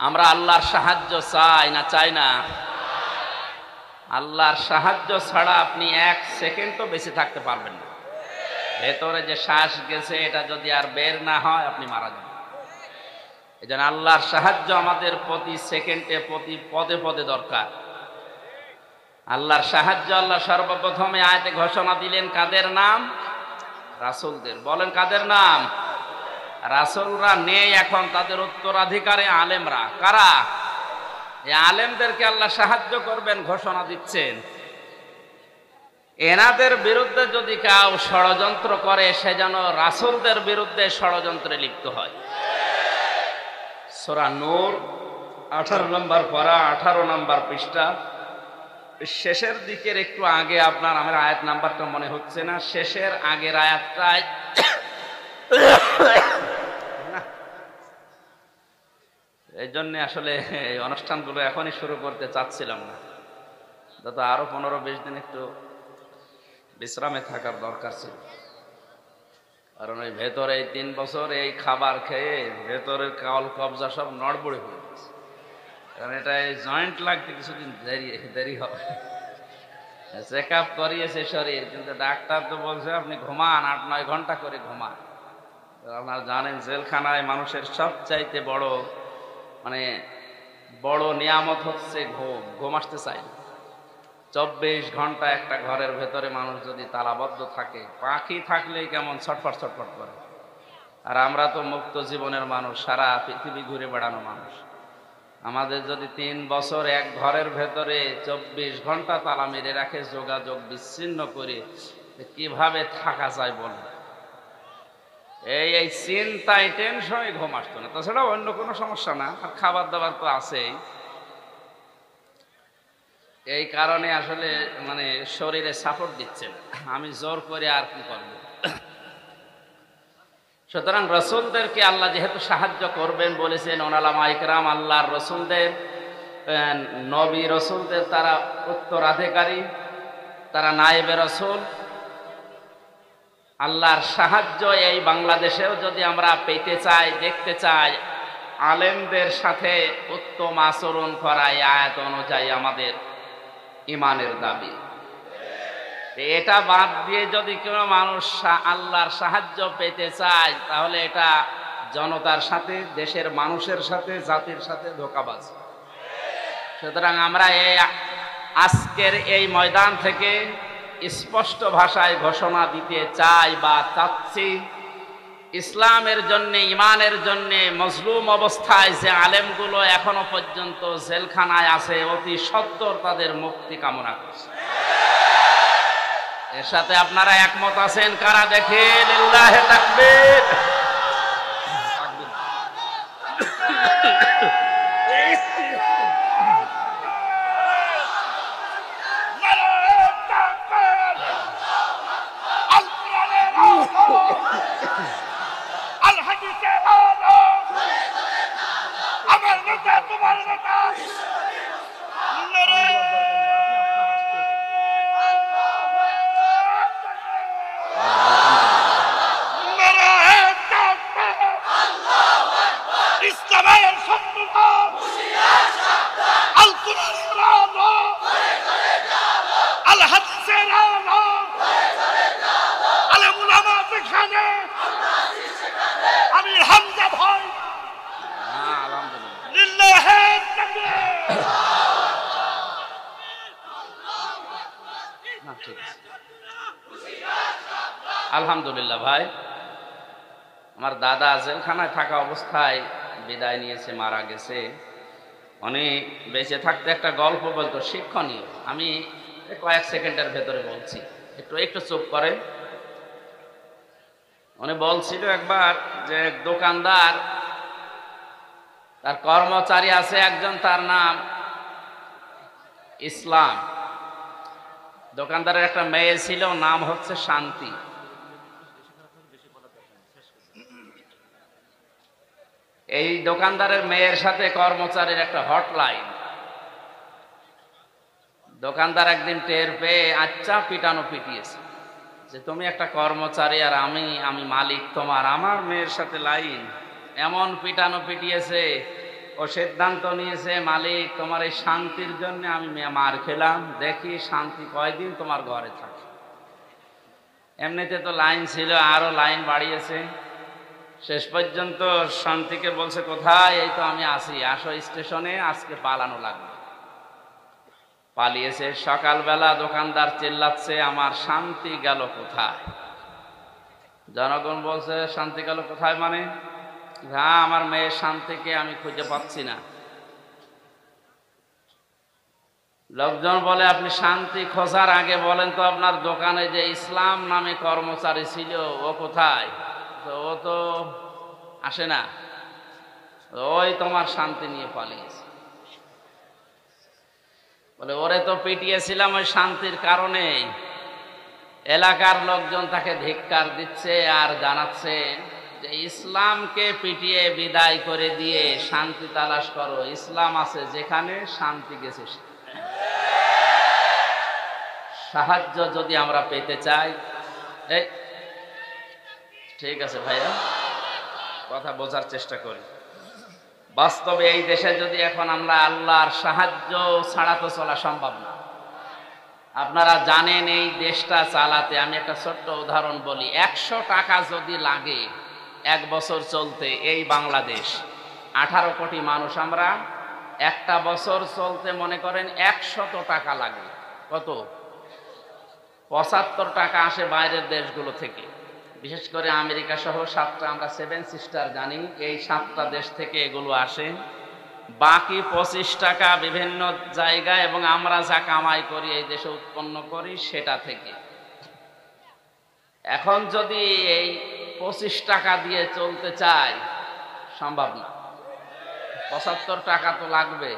আমরা আল্লাহর সাহায্য চাই না চাই না? আল্লাহর সাহায্য ছাড়া আপনি এক সেকেন্ডও বেঁচে থাকতে পারবেন না। ভেতরে যে শ্বাস গেছে, এটা যদি আর বের না হয়, আপনি মারা যাবেন। এই জন্য আল্লাহর সাহায্য আমাদের প্রতি সেকেন্ডে, প্রতি পদে পদে দরকার। আল্লাহর সাহায্য আল্লাহ সর্বপ্রথমে আয়তে ঘোষণা দিলেন, কাদের নাম? রাসুলদের। বলেন, কাদের নাম? রাসুলরা নেই এখন, তাদের উত্তরাধিকারে আলেমরা। কারা? এই আলেমদেরকে আল্লাহ সাহায্য করবেন, ঘোষণা দিচ্ছেন। এনাদের বিরুদ্ধে যদি কেউ ষড়যন্ত্র করে, সে যেন রাসুলদের বিরুদ্ধে ষড়যন্ত্রে লিপ্ত হয়। সোরা নূর, আঠারো নম্বর পড়া আঠারো নম্বর পৃষ্ঠা। শেষের দিকের একটু আগে আপনার, আমার আয়াত নাম্বারটা মনে হচ্ছে না। শেষের আগের আয়াতটায় এই জন্য আসলে এই অনুষ্ঠানগুলো এখনই শুরু করতে চাচ্ছিলাম না। দাদা আরও পনেরো বিশ দিন একটু বিশ্রামে থাকার দরকার ছিল। কারণ ওই ভেতরে এই তিন বছর এই খাবার খেয়ে ভেতরের কাল কবজা সব নড়বড়ে হয়ে গেছে। কারণ এটা জয়েন্ট লাগতে কিছুদিন দেরি দেরি হবে। চেক আপ করিয়েছে শরীর, কিন্তু ডাক্তার তো বলছে আপনি ঘুমান, আট, নয় ঘণ্টা করে ঘুমান। আপনারা জানেন জেলখানায় মানুষের সবচাইতে বড় মানে বড় নিয়ামত হচ্ছে ঘুম ঘুম আসতে চাই চব্বিশ ঘণ্টা একটা ঘরের ভেতরে মানুষ যদি তালাবদ্ধ থাকে, পাখি থাকলেই কেমন ছটফট ছটফট করে। আর আমরা তো মুক্ত জীবনের মানুষ, সারা পৃথিবী ঘুরে বেড়ানো মানুষ। আমাদের যদি তিন বছর এক ঘরের ভেতরে চব্বিশ ঘণ্টা তালা মেরে রাখে, যোগাযোগ বিচ্ছিন্ন করে কীভাবে থাকা যায় বলে এই এই চিন্তায় টেনশনে ঘুম আসতো না। তাছাড়া অন্য কোনো সমস্যা না, আর খাবার দাবার তো আছেই। এই কারণে আসলে মানে শরীরে সাপোর্ট দিচ্ছে না। আমি জোর করে আর কি করব? সুতরাং রসুলদেরকে আল্লাহ যেহেতু সাহায্য করবেন বলেছেন ওনালামা ইকরাম আল্লাহর রসুলদের নবী রসুলদের, তারা উত্তরাধিকারী, তারা নায়েবে রসুল আল্লাহর সাহায্য এই বাংলাদেশেও যদি আমরা পেতে চাই, দেখতে চাই, আলেমদের সাথে উত্তম আচরণ করা আয়াত অনুযায়ী আমাদের ইমানের দাবি। এটা বাদ দিয়ে যদি কোনো মানুষ আল্লাহর সাহায্য পেতে চায়, তাহলে এটা জনতার সাথে, দেশের মানুষের সাথে, জাতির সাথে ধোকাবাজ। সুতরাং আমরা এই আজকের এই ময়দান থেকে স্পষ্ট ভাষায় ঘোষণা দিতে চাই বা চাচ্ছি, ইসলামের জন্য, ইমানের জন্য মজলুম অবস্থায় যে আলেমগুলো এখনও পর্যন্ত জেলখানায় আছে, অতি সত্তর তাদের মুক্তি কামনা করছে। এর সাথে আপনারা একমত আছেন? কারা দেখেন থাকবে আলহামদুলিল্লাহ ভাই। আমার দাদা জেলখানায় থাকা অবস্থায় বিদায় নিয়েছে, মারা গেছে। উনি বেঁচে থাকতে একটা গল্প বলতো, শিক্ষণীয়। আমি কয়েক সেকেন্ডের ভেতরে বলছি, একটু একটু চুপ করে উনি বলছিল একবার যে দোকানদার, তার কর্মচারী আছে একজন, তার নাম ইসলাম। দোকানদারের একটা মেয়ে ছিল, নাম হচ্ছে শান্তি। এই দোকানদারের মেয়ের সাথে কর্মচারীর একটা হটলাইন। দোকানদার একদিন টের পেয়ে আচ্ছা পিটানো পিটিয়েছে যে, তুমি একটা কর্মচারী আর আমি আমি মালিক তোমার, আমার মেয়ের সাথে লাইন। এমন পিটানো পিটিয়েছে, ও সিদ্ধান্ত নিয়েছে, মালিক, তোমার এই শান্তির জন্য আমি মার খেলাম। দেখি শান্তি কয়দিন তোমার ঘরে থাকে। এমনিতে তো লাইন ছিল, আরও লাইন বাড়িয়েছে। শেষ পর্যন্ত শান্তিকে বলছে, কোথায়? এই তো আমি আসি আসো স্টেশনে, আজকে পালানো লাগবে। পালিয়েছে। সকালবেলা দোকানদার চিল্লাচ্ছে, আমার শান্তি গেল কোথায়? জনগণ বলছে, শান্তি গেল কোথায় মানে? হ্যাঁ আমার মেয়ের শান্তিকে আমি খুঁজে পাচ্ছি না। লোকজন বলে, আপনি শান্তি খোঁজার আগে বলেন তো, আপনার দোকানে যে ইসলাম নামে কর্মচারী ছিল, ও কোথায়? ও তো আসে না। ওই তোমার শান্তি নিয়ে পালিয়েছে। বলে, ওরে তো পিটিয়েছিলাম ওই শান্তির কারণে। এলাকার লোকজন তাকে ধিক্কার দিচ্ছে আর জানাচ্ছে যে, ইসলামকে পিটিয়ে বিদায় করে দিয়ে শান্তি তালাশ করো। ইসলাম আছে যেখানে শান্তি গেছে সাহায্য যদি আমরা পেতে চাই, এই ঠিক আছে ভাইয়া। কথা বোঝার চেষ্টা করি। বাস্তবে এই দেশে যদি এখন আমরা আল্লাহর সাহায্য ছাড়া তো চলা সম্ভব না। আপনারা জানেন এই দেশটা চালাতে, আমি একটা ছোট্ট উদাহরণ বলি, একশো টাকা যদি লাগে এক বছর চলতে এই বাংলাদেশ, আঠারো কোটি মানুষ আমরা, একটা বছর চলতে মনে করেন একশত টাকা লাগে। কত? পঁচাত্তর টাকা আসে বাইরের দেশগুলো থেকে। বিশেষ করে আমেরিকা সহ সাতটা, আমরা সেভেন সিস্টার জানি, এই সাতটা দেশ থেকে এগুলো আসে। বাকি পঁচিশ টাকা বিভিন্ন জায়গায় এবং আমরা যা কামাই করি, এই দেশে উৎপন্ন করি, সেটা থেকে। এখন যদি এই পঁচিশ টাকা দিয়ে চলতে চাই সম্ভব না। পঁচাত্তর টাকা তো লাগবে।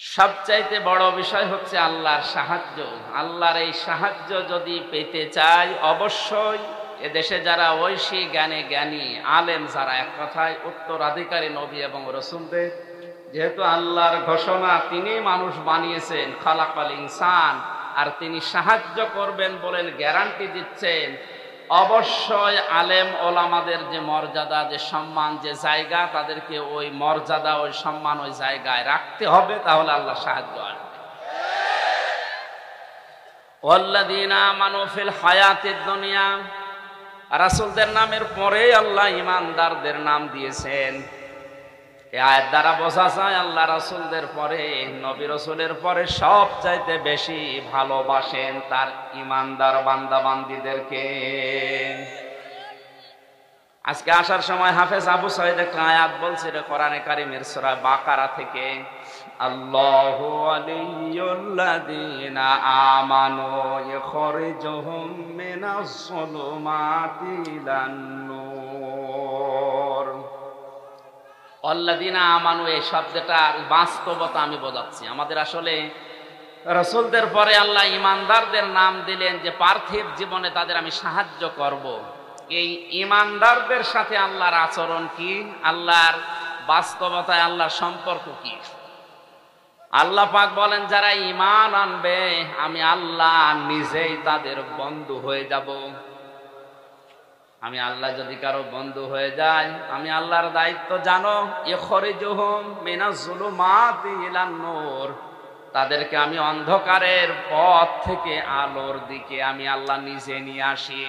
সবচাইতে বড় বিষয় হচ্ছে আল্লাহর সাহায্য। আল্লাহর এই সাহায্য যদি পেতে চাই, অবশ্যই এদেশে যারা ঐশী জ্ঞানে জ্ঞানী, আলেম যারা, এক কথায় উত্তরাধিকারী নবী এবং রসুলদের, যেহেতু আল্লাহর ঘোষণা তিনি মানুষ বানিয়েছেন, খালাকাল ইনসান, আর তিনি সাহায্য করবেন বলেন, গ্যারান্টি দিচ্ছেন অবশ্যই আলেম ওলামাদের যে মর্যাদা, যে সম্মান, যে জায়গা, তাদেরকে ওই মর্যাদা, ওই সম্মান ওই জায়গায় রাখতে হবে, তাহলে আল্লাহ সাহায্য রাসুলদের নামের পরে আল্লাহ ইমানদারদের নাম দিয়েছেন। আয়ের দ্বারা বোঝা যায় আল্লাহ রাসুলদের পরে, নবী রসুলের পরে সব চাইতে বেশি ভালোবাসেন তার ইমানদার বান্দা বান্দিদেরকে আজকে আসার সময় হাফেজ আবু সাইদ একটা আয়াত বলছিল কোরআনে কারিমের সূরা বাকারা থেকে, আল্লাহু আলিয়্যুল্লাযীনা আমানু ইখরিজুহুম মিনাস যুলুমাতি ইলান অল্লাদিনা আমানু, এই শব্দটার বাস্তবতা আমি বোঝাচ্ছি। আমাদের আসলে রসুলদের পরে আল্লাহ ইমানদারদের নাম দিলেন যে, পার্থিব জীবনে তাদের আমি সাহায্য করব। এই ইমানদারদের সাথে আল্লাহর আচরণ কি? আল্লাহর বাস্তবতায় আল্লাহর সম্পর্ক কি? আল্লাহ পাক বলেন, যারা ইমান আনবে, আমি আল্লাহ নিজেই তাদের বন্ধু হয়ে যাব। আমি আল্লাহ যদি কারও বন্ধু হয়ে যায় আমি আল্লাহর দায়িত্ব জানো এখরে জোহম মা নোর। তাদেরকে আমি অন্ধকারের পথ থেকে আলোর দিকে আমি আল্লাহ নিজে নিয়ে আসি।